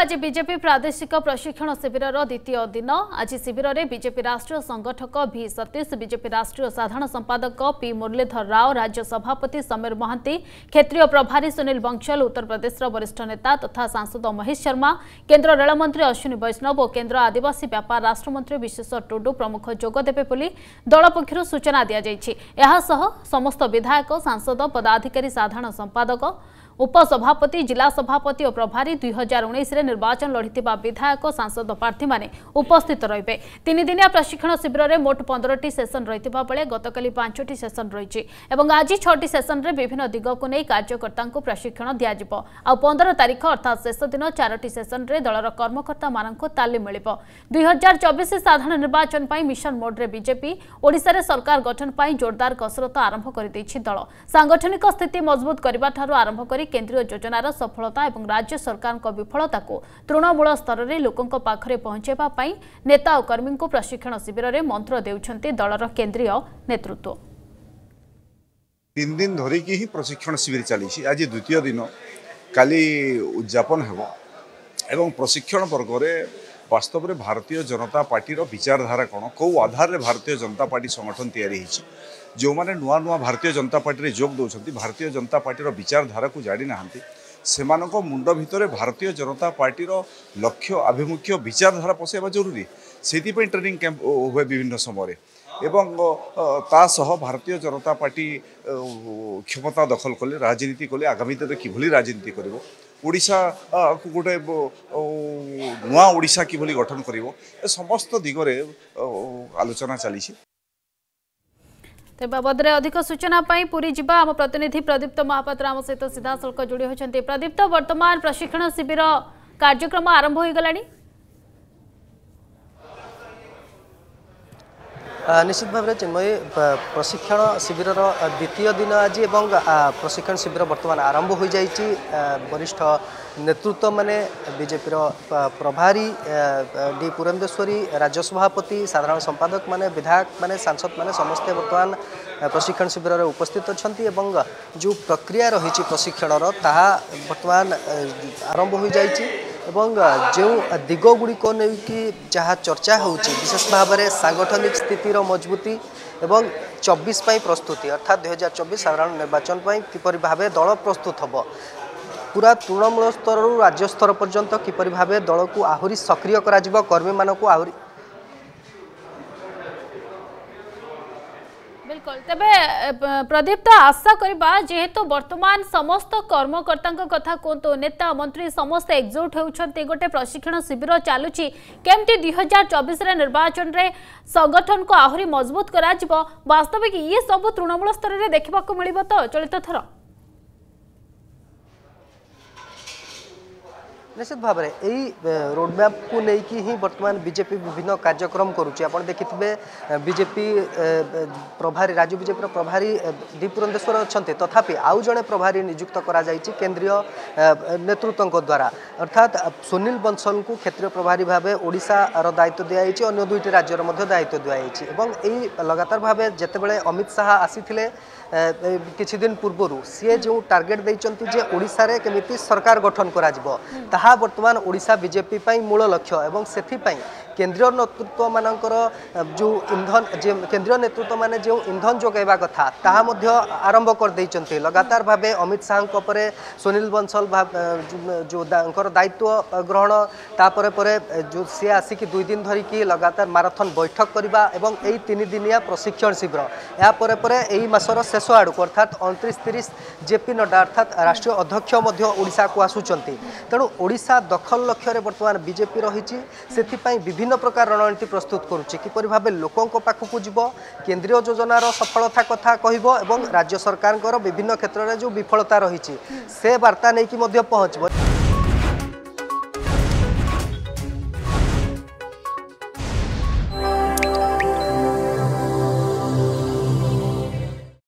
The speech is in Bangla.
आज विजेपी प्रादेशिक प्रशिक्षण शिविर द्वितीय दिन आज शिविर में विजेपी राष्ट्रीय संगठक भि सतीश विजेपी राष्ट्रीय साधारण संपादक पी मुरलीधर राव राज्य सभापति समीर महांती क्षेत्रीय प्रभारी सुनील बंशल उत्तर प्रदेश वरिष्ठ नेता तथा सांसद महेश शर्मा केन्द्र रेलमंत्री अश्विनी वैष्णव और केन्द्र आदिवासी व्यापार राष्ट्रमंत्री विश्वेश्वर टुडु प्रमुख जोगदेवे दल पक्ष सूचना दिजाई समस्त विधायक सांसद पदाधिकारी साधारण संपादक उपसभापति जिला सभापति और प्रभारी दुई हजार নির্বাচন লড়াই ติ বা বিধায়ক সংসদ প্রার্থী মানে उपस्थित রইবে 3 দিনিয়া প্রশিক্ষণ শিবিররে মোট 15 টি সেশন রইতিবা বলে গতকালি 5 টি সেশন রইছে এবং আজি 6 টি সেশনরে বিভিন্ন দিগ โก নে কার্যকর্তা কো প্রশিক্ষণ দিয়া দিব আৰু 15 তারিখ অর্থাত শেষ দিন 4 টি সেশনরে দলৰ কৰ্মকর্তা মানଙ୍କ কো তালিম مليব 2024 সাধান নির্বাচন পাই মিশন মোডরে বিজেপি ওড়িশাৰে সরকার গঠন পাই জোৰदार কসরত আৰম্ভ কৰি දෙচি দল সাংগঠনিক স্থিতি মজবুত কৰিবাত আৰু আৰম্ভ কৰি কেন্দ্রীয় যোজনাৰ সফলতা আৰু ৰাজ্য সরকারৰ কো বিফলতা কো ତୃଣମୂଳ ସ୍ତରରେ ଲୋକଙ୍କ ପାଖରେ ପହଞ୍ଚାଇବା ପାଇଁ ନେତା ଓ କର୍ମୀଙ୍କୁ ପ୍ରଶିକ୍ଷଣ ଶିବିରରେ ମନ୍ତ୍ର ଦେଉଛନ୍ତି ଦଳର କେନ୍ଦ୍ରୀୟ ନେତୃତ୍ୱ ତିନି ଦିନ ଧରିକି ହିଁ ପ୍ରଶିକ୍ଷଣ ଶିବିର ଚାଲିଛି ଆଜି ଦ୍ୱିତୀୟ ଦିନ କାଲି ଉଦ୍ଯାପନ ହେବ ଏବଂ ପ୍ରଶିକ୍ଷଣ ବର୍ଗରେ ବାସ୍ତବରେ ଭାରତୀୟ ଜନତା ପାର୍ଟିର ବିଚାରଧାରା କ'ଣ କେଉଁ ଆଧାରରେ ଭାରତୀୟ ଜନତା ପାର୍ଟି ସଂଗଠନ ତିଆରି ହୋଇଛି ଯେଉଁମାନେ ନୂଆ ନୂଆ ଭାରତୀୟ ଜନତା ପାର୍ଟିରେ ଯୋଗ ଦେଉଛନ୍ତି ଭାରତୀୟ ଜନତା ପାର୍ଟିର ବିଚାରଧାରାକୁ ଜାଣିନାହାନ୍ତି ସେମାନଙ୍କ ମୁଣ୍ଡ ଭିତରେ ଭାରତୀୟ ଜନତା ପାର୍ଟିର ଲକ୍ଷ୍ୟ ଆଭିମୁଖ୍ୟ ବିଚାରଧାରା ପଶାଇବା ଜରୁରୀ ସେଥିପାଇଁ ଟ୍ରେନିଂ କ୍ୟାମ୍ପ ହୁଏ ବିଭିନ୍ନ ସମୟରେ এবং তা সহ ভারতীয় জনতা পার্টি ক্ষমতা দখল কলে রাজনীতি কলে আগামীতে কিভাবে রাজনীতি করব ওড়িশা গোটে নূয়া ওড়িশা কিভাবে গঠন করব এ সমস্ত দিগরে আলোচনা চালিছে ତେବେ ବାବଦରେ ଅଧିକ ସୂଚନା ପାଇଁ ପୁରୀ ଯିବା ଆମ ପ୍ରତିନିଧି ପ୍ରଦୀପ୍ତ ମହାପାତ୍ର ଆମ ସହିତ ସିଧାସଳଖ ଯୋଡ଼ି ହୋଇଛନ୍ତି ପ୍ରଦୀପ୍ତ ବର୍ତ୍ତମାନ ପ୍ରଶିକ୍ଷଣ ଶିବିର କାର୍ଯ୍ୟକ୍ରମ ଆରମ୍ଭ ହୋଇଗଲାଣି ନିଶ୍ଚିତ ଭାବରେ ଚିନ୍ମୟୀ ପ୍ରଶିକ୍ଷଣ ଶିବିରର ଦ୍ୱିତୀୟ ଦିନ ଆଜି ଏବଂ ପ୍ରଶିକ୍ଷଣ ଶିବିର ବର୍ତ୍ତମାନ ଆରମ୍ଭ ହୋଇଯାଇଛି ବରିଷ୍ଠ ନେତୃତ୍ୱମାନେ ବିଜେପିର ପ୍ରଭାରୀ ଡି ପୁରନ୍ଦେଶ୍ୱରୀ ରାଜ୍ୟ ସଭାପତି ସାଧାରଣ ସମ୍ପାଦକମାନେ ବିଧାୟକମାନେ ସାଂସଦମାନେ ସମସ୍ତେ ବର୍ତ୍ତମାନ ପ୍ରଶିକ୍ଷଣ ଶିବିରରେ ଉପସ୍ଥିତ ଅଛନ୍ତି ଏବଂ ଯେଉଁ ପ୍ରକ୍ରିୟା ରହିଛି ପ୍ରଶିକ୍ଷଣର ତାହା ବର୍ତ୍ତମାନ ଆରମ୍ଭ ହୋଇଯାଇଛି ଏବଂ ଯେଉଁ ଦିଗ ଗୁଡ଼ିକ ନେଇକି ଯାହା ଚର୍ଚ୍ଚା ହେଉଛି ବିଶେଷ ଭାବରେ ସାଂଗଠନିକ ସ୍ଥିତିର ମଜବୁତି ଏବଂ ଚବିଶ ପାଇଁ ପ୍ରସ୍ତୁତି ଅର୍ଥାତ୍ ଦୁଇ ହଜାର ଚବିଶ ସାଧାରଣ ନିର୍ବାଚନ ପାଇଁ କିପରି ଭାବେ ଦଳ ପ୍ରସ୍ତୁତ ହେବ ପୁରା ତୃଣମୂଳ ସ୍ତରରୁ ରାଜ୍ୟ ସ୍ତର ପର୍ଯ୍ୟନ୍ତ କିପରି ଭାବେ ଦଳକୁ ଆହୁରି ସକ୍ରିୟ କରାଯିବ କର୍ମୀମାନଙ୍କୁ ଆହୁରି बिल्कुल तेरे प्रदीप तो आशा करवा जेहेतु बर्तमान समस्त कर्मकर्ता कथा कहतु नेता मंत्री समस्त एकजुट होते गोटे प्रशिक्षण शिविर चलुची केमती दुई हजार चबिश निर्वाचन में संगठन को आहरी मजबूत कर वास्तविक ये सब तृणमूल स्तर में देखा मिल तो चलित थर ନିଶ୍ଚିତ ଭାବରେ ଏଇ ରୋଡ଼ମ୍ୟାପ୍କୁ ନେଇକି ହିଁ ବର୍ତ୍ତମାନ ବିଜେପି ବିଭିନ୍ନ କାର୍ଯ୍ୟକ୍ରମ କରୁଛି ଆପଣ ଦେଖିଥିବେ ବିଜେପି ପ୍ରଭାରୀ ରାଜ୍ୟ ବିଜେପିର ପ୍ରଭାରୀ ଡି ପୁରନ୍ଦେଶ୍ୱର ଅଛନ୍ତି ତଥାପି ଆଉ ଜଣେ ପ୍ରଭାରୀ ନିଯୁକ୍ତ କରାଯାଇଛି କେନ୍ଦ୍ରୀୟ ନେତୃତ୍ୱଙ୍କ ଦ୍ୱାରା ଅର୍ଥାତ୍ ସୁନୀଲ ବଂଶଲଙ୍କୁ କ୍ଷେତ୍ରୀୟ ପ୍ରଭାରୀ ଭାବେ ଓଡ଼ିଶାର ଦାୟିତ୍ୱ ଦିଆଯାଇଛି ଅନ୍ୟ ଦୁଇଟି ରାଜ୍ୟର ମଧ୍ୟ ଦାୟିତ୍ୱ ଦିଆଯାଇଛି ଏବଂ ଏଇ ଲଗାତାର ଭାବେ ଯେତେବେଳେ ଅମିତ ଶାହା ଆସିଥିଲେ କିଛିଦିନ ପୂର୍ବରୁ ସିଏ ଯେଉଁ ଟାର୍ଗେଟ୍ ଦେଇଛନ୍ତି ଯେ ଓଡ଼ିଶାରେ କେମିତି ସରକାର ଗଠନ କରାଯିବ ତାହା बर्तमान ओडा बजेपी मूल लक्ष्य एवं से কেন্দ্রীয় নেতৃত্ব মানকর যে ইন্ধন যে কেন্দ্রীয় নেতৃত্ব মানে যে ইন্ধন যোগাইবা কথা তাহা মধ্য আরম্ভ করেছেন লগাতার ভাবে অমিত শাহঙ্ক পরে সুনীল বনসল যেঙ্কর দায়িত্ব গ্রহণ তাপরে পরে সি আসিকি দুই দিন ধরিকি লগাতার মারাথন বৈঠক করা এবং এই তিনদিনিয়া প্রশিক্ষণ শিবির এরপরে পরে এই মাসর শেষ আড়ক অর্থাৎ অনত্রিশ তিরিশ জেপি নড্ডা অর্থাৎ রাষ্ট্রীয় অধ্যক্ষ মধ্য ওড়শাকু আসুচার তেণু ওড়শা দখল লক্ষ্যের বর্তমান বিজেপি রয়েছে সেপাই বিভিন্ন বিভিন্ন প্রকার রণনীতি প্রস্তুত করছে কিপর ভাবে লোকঙ্ পাখক যাব কেন্দ্রীয় যোজনার সফলতা কথা কহব এবং রাজ্য সরকার বিভিন্ন ক্ষেত্রে যে বিফলতা রয়েছে সে বার্তা নেই